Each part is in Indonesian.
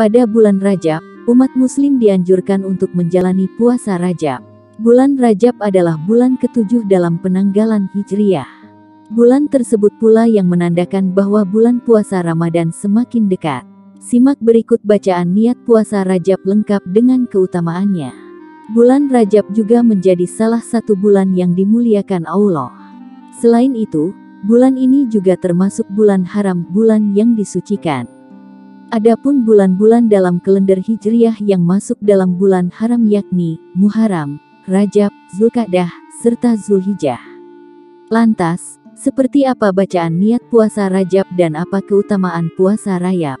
Pada bulan Rajab, umat muslim dianjurkan untuk menjalani puasa Rajab. Bulan Rajab adalah bulan ketujuh dalam penanggalan Hijriyah. Bulan tersebut pula yang menandakan bahwa bulan puasa Ramadan semakin dekat. Simak berikut bacaan niat puasa Rajab lengkap dengan keutamaannya. Bulan Rajab juga menjadi salah satu bulan yang dimuliakan Allah. Selain itu, bulan ini juga termasuk bulan haram, bulan yang disucikan. Adapun bulan-bulan dalam kalender Hijriyah yang masuk dalam bulan haram yakni Muharram, Rajab, Zulkadah, serta Zulhijjah. Lantas, seperti apa bacaan niat puasa Rajab dan apa keutamaan puasa Rayab?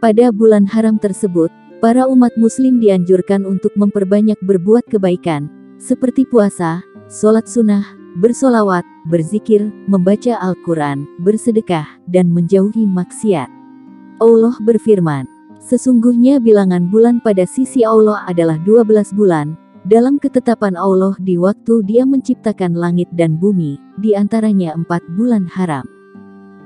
Pada bulan haram tersebut, para umat muslim dianjurkan untuk memperbanyak berbuat kebaikan, seperti puasa, sholat sunnah, bersolawat, berzikir, membaca Al-Quran, bersedekah, dan menjauhi maksiat. Allah berfirman, Sesungguhnya bilangan bulan pada sisi Allah adalah 12 bulan, dalam ketetapan Allah di waktu dia menciptakan langit dan bumi, di antaranya empat bulan haram.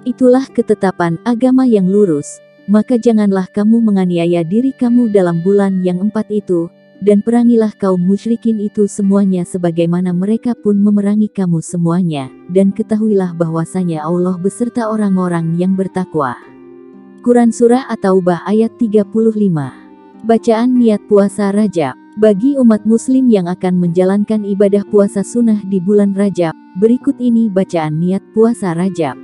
Itulah ketetapan agama yang lurus, maka janganlah kamu menganiaya diri kamu dalam bulan yang empat itu, dan perangilah kaum musyrikin itu semuanya sebagaimana mereka pun memerangi kamu semuanya, dan ketahuilah bahwasanya Allah beserta orang-orang yang bertakwa. Quran Surah At-Taubah ayat 35 Bacaan niat puasa Rajab Bagi umat muslim yang akan menjalankan ibadah puasa sunnah di bulan Rajab, berikut ini bacaan niat puasa Rajab.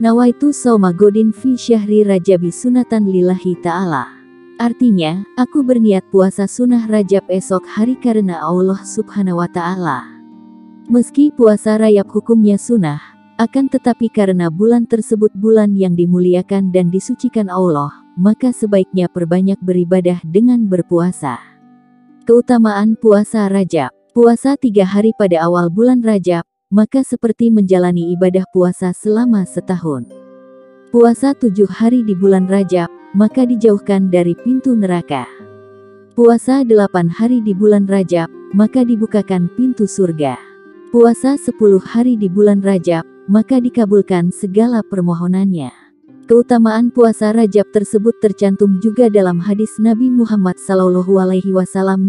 Nawaitu sawma godin fi syahri rajabi sunatan lillahi ta'ala. Artinya, aku berniat puasa sunnah rajab esok hari karena Allah subhanahu wa ta'ala. Meski puasa rayab hukumnya sunnah, akan tetapi karena bulan tersebut bulan yang dimuliakan dan disucikan Allah, maka sebaiknya perbanyak beribadah dengan berpuasa. Keutamaan puasa rajab Puasa tiga hari pada awal bulan rajab, maka seperti menjalani ibadah puasa selama setahun. Puasa tujuh hari di bulan Rajab, maka dijauhkan dari pintu neraka. Puasa delapan hari di bulan Rajab, maka dibukakan pintu surga. Puasa sepuluh hari di bulan Rajab, maka dikabulkan segala permohonannya. Keutamaan puasa Rajab tersebut tercantum juga dalam hadis Nabi Muhammad SAW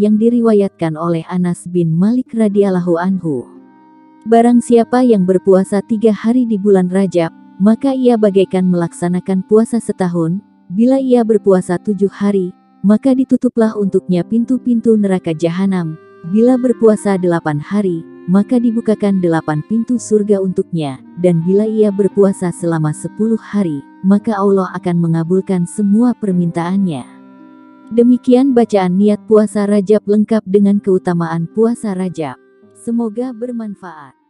yang diriwayatkan oleh Anas bin Malik radhiyallahu anhu. Barang siapa yang berpuasa tiga hari di bulan Rajab, maka ia bagaikan melaksanakan puasa setahun. Bila ia berpuasa tujuh hari, maka ditutuplah untuknya pintu-pintu neraka jahanam. Bila berpuasa delapan hari, maka dibukakan delapan pintu surga untuknya. Dan bila ia berpuasa selama sepuluh hari, maka Allah akan mengabulkan semua permintaannya. Demikian bacaan niat puasa Rajab lengkap dengan keutamaan puasa Rajab. Semoga bermanfaat.